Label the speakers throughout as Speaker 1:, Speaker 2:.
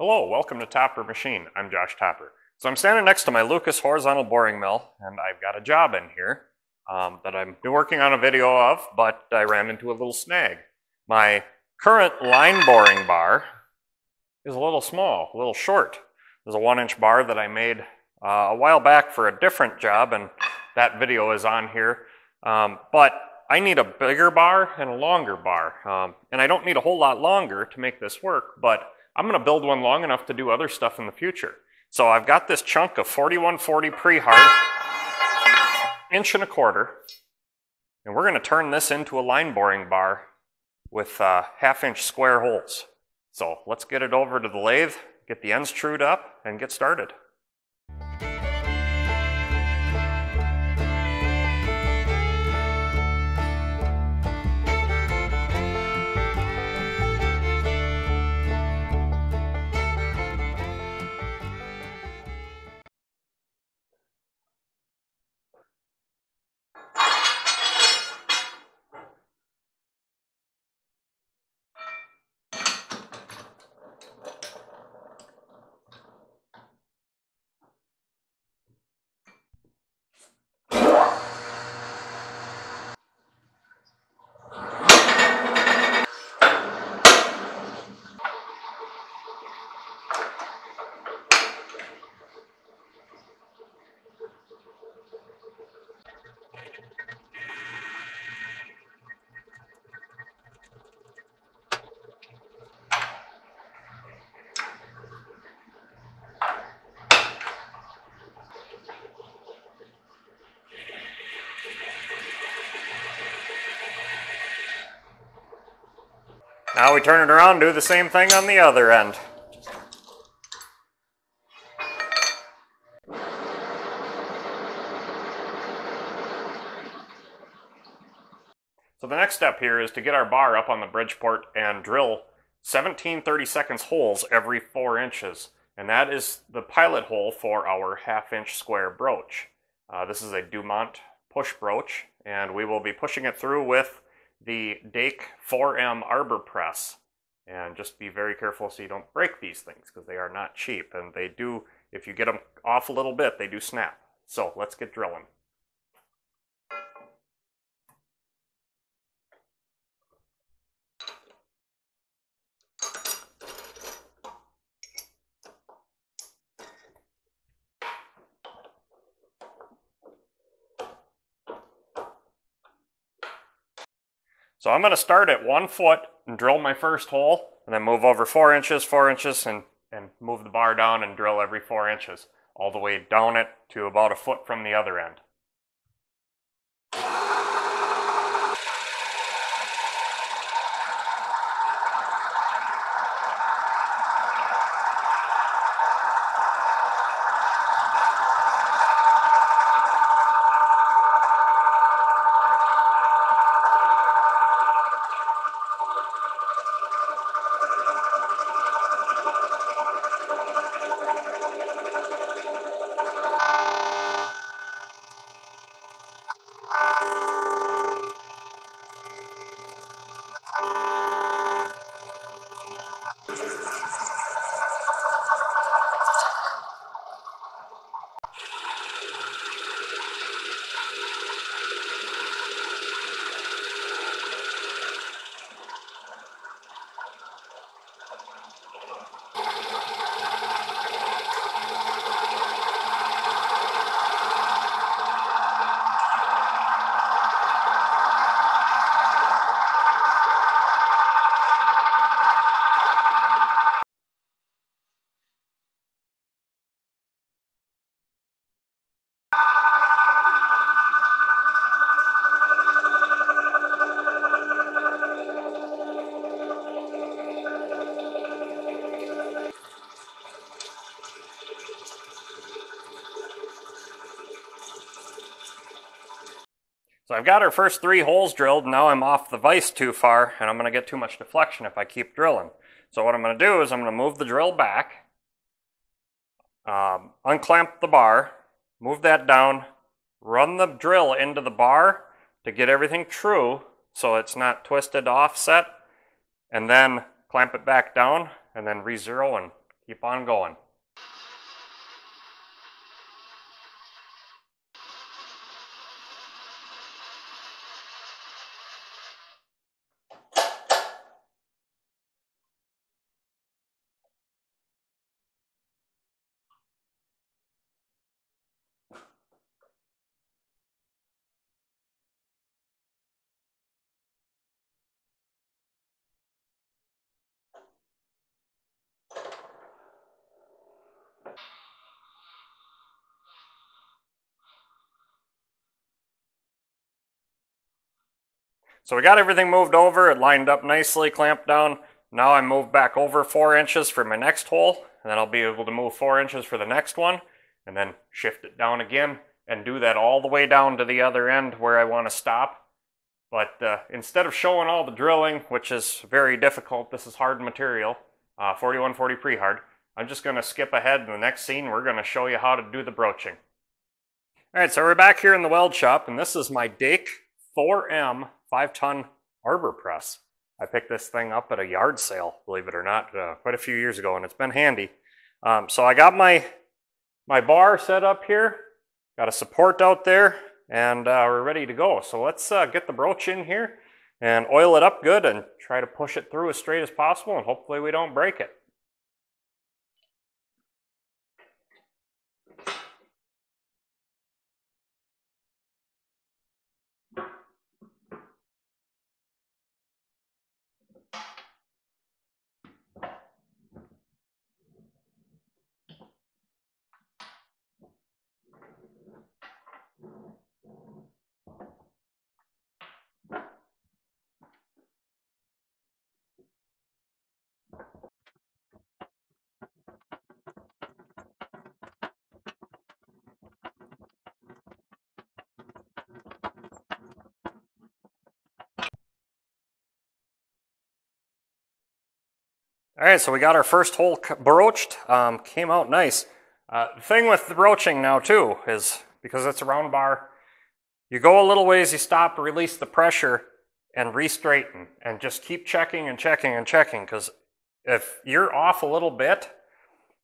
Speaker 1: Hello, welcome to Topper Machine. I'm Josh Topper. So I'm standing next to my Lucas horizontal boring mill, and I've got a job in here um, that I've been working on a video of, but I ran into a little snag. My current line boring bar is a little small, a little short. There's a one inch bar that I made uh, a while back for a different job, and that video is on here. Um, but I need a bigger bar and a longer bar. Um, and I don't need a whole lot longer to make this work, but I'm gonna build one long enough to do other stuff in the future. So I've got this chunk of 4140 pre-hard, inch and a quarter, and we're gonna turn this into a line boring bar with uh, half inch square holes. So let's get it over to the lathe, get the ends trued up, and get started. Now we turn it around, do the same thing on the other end. So the next step here is to get our bar up on the Bridgeport and drill 17 30 seconds holes every 4 inches. And that is the pilot hole for our half inch square broach. Uh, this is a Dumont push broach and we will be pushing it through with the Dake 4M Arbor Press. And just be very careful so you don't break these things because they are not cheap. And they do, if you get them off a little bit, they do snap. So let's get drilling. So I'm going to start at one foot and drill my first hole, and then move over four inches, four inches, and, and move the bar down and drill every four inches, all the way down it to about a foot from the other end. So I've got our first three holes drilled, now I'm off the vise too far, and I'm going to get too much deflection if I keep drilling. So what I'm going to do is I'm going to move the drill back, um, unclamp the bar, move that down, run the drill into the bar to get everything true so it's not twisted offset, and then clamp it back down, and then re-zero and keep on going. So we got everything moved over, it lined up nicely, clamped down. Now I move back over four inches for my next hole, and then I'll be able to move four inches for the next one, and then shift it down again, and do that all the way down to the other end where I want to stop. But uh, instead of showing all the drilling, which is very difficult, this is hard material, uh, 4140 pre-hard, I'm just going to skip ahead in the next scene. We're going to show you how to do the broaching. All right, so we're back here in the weld shop, and this is my Dake 4M five ton arbor press. I picked this thing up at a yard sale, believe it or not, uh, quite a few years ago, and it's been handy. Um, so I got my, my bar set up here, got a support out there, and uh, we're ready to go. So let's uh, get the broach in here and oil it up good and try to push it through as straight as possible, and hopefully we don't break it. All right, so we got our first hole broached. Um, came out nice. Uh, the thing with the broaching now too is because it's a round bar, you go a little ways, you stop, release the pressure, and re-straighten, and just keep checking and checking and checking. Because if you're off a little bit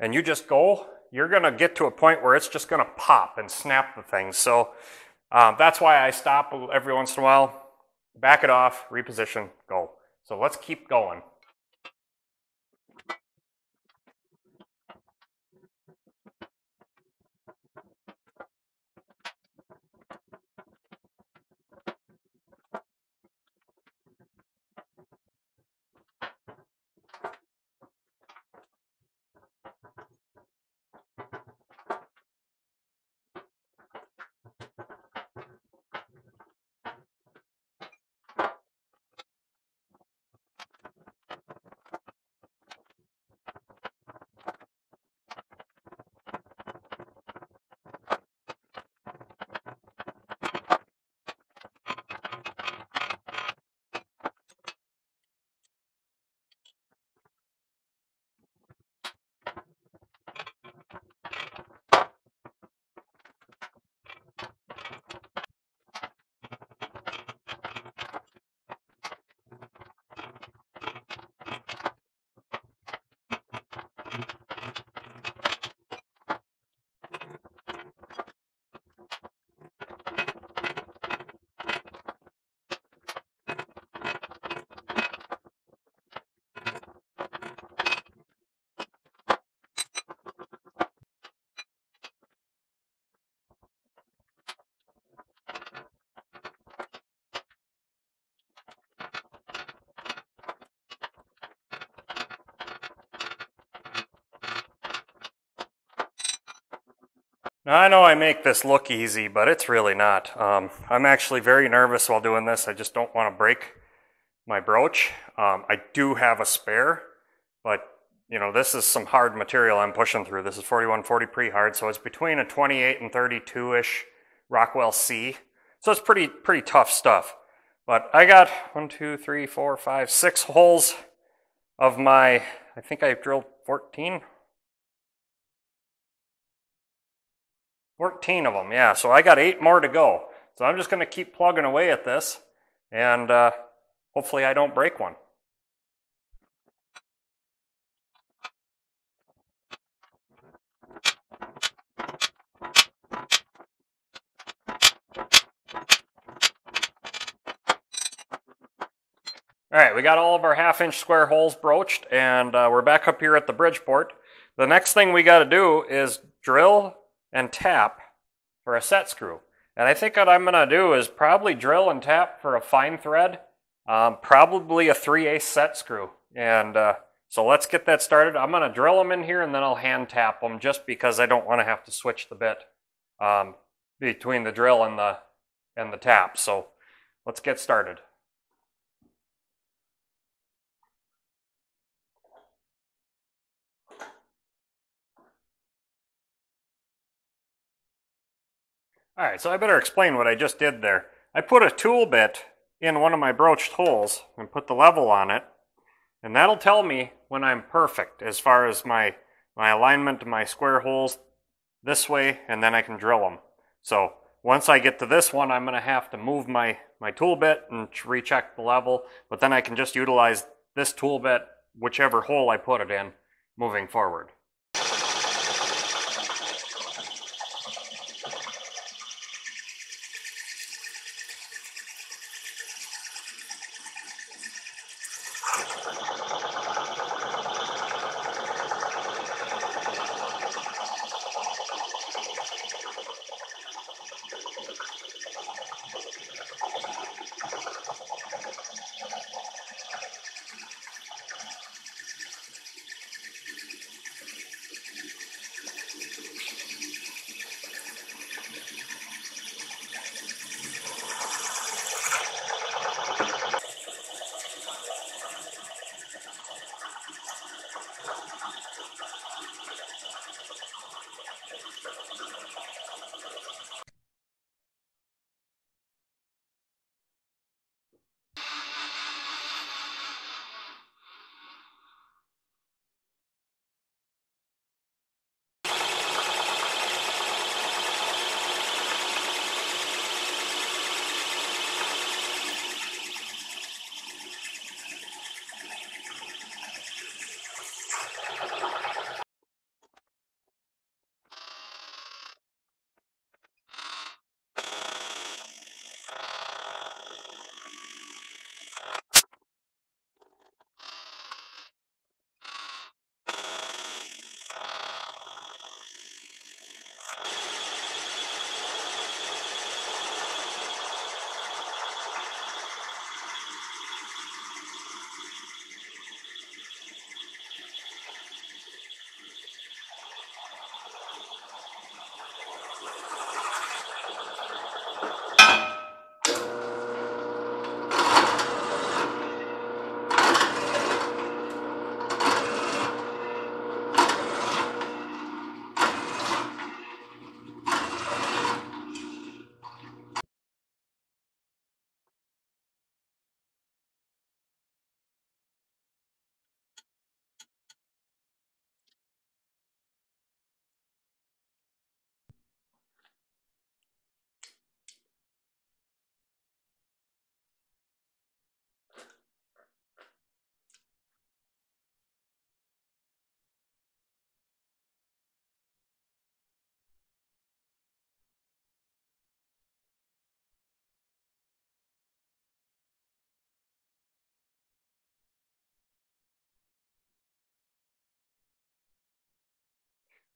Speaker 1: and you just go, you're going to get to a point where it's just going to pop and snap the thing. So um, that's why I stop every once in a while, back it off, reposition, go. So let's keep going. Now I know I make this look easy, but it's really not. Um, I'm actually very nervous while doing this. I just don't want to break my broach. Um, I do have a spare, but you know, this is some hard material I'm pushing through. This is 4140 pre-hard, so it's between a 28 and 32-ish Rockwell C. So it's pretty, pretty tough stuff. But I got one, two, three, four, five, six holes of my, I think I drilled 14, 14 of them, yeah. So I got eight more to go. So I'm just going to keep plugging away at this, and uh, hopefully I don't break one. All right, we got all of our half inch square holes broached and uh, we're back up here at the Bridgeport. The next thing we got to do is drill and tap for a set screw. And I think what I'm going to do is probably drill and tap for a fine thread, um, probably a 3 8 set screw. And uh, so let's get that started. I'm going to drill them in here and then I'll hand tap them just because I don't want to have to switch the bit um, between the drill and the, and the tap. So let's get started. All right, so I better explain what I just did there. I put a tool bit in one of my broached holes and put the level on it, and that'll tell me when I'm perfect as far as my, my alignment of my square holes this way, and then I can drill them. So once I get to this one, I'm going to have to move my, my tool bit and recheck the level, but then I can just utilize this tool bit, whichever hole I put it in, moving forward.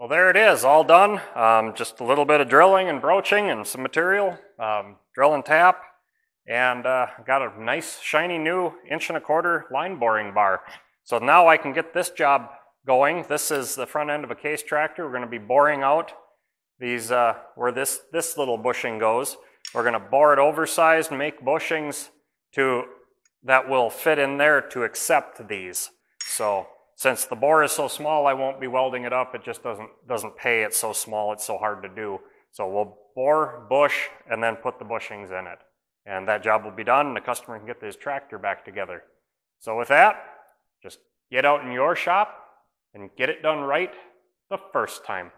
Speaker 1: Well, there it is, all done. Um, just a little bit of drilling and broaching and some material, um, drill and tap, and uh, got a nice shiny new inch and a quarter line boring bar. So now I can get this job going. This is the front end of a case tractor. We're gonna be boring out these, uh, where this, this little bushing goes. We're gonna bore it oversized, make bushings to, that will fit in there to accept these. So since the bore is so small, I won't be welding it up. It just doesn't, doesn't pay. It's so small, it's so hard to do. So we'll bore, bush, and then put the bushings in it. And that job will be done, and the customer can get his tractor back together. So with that, just get out in your shop and get it done right the first time.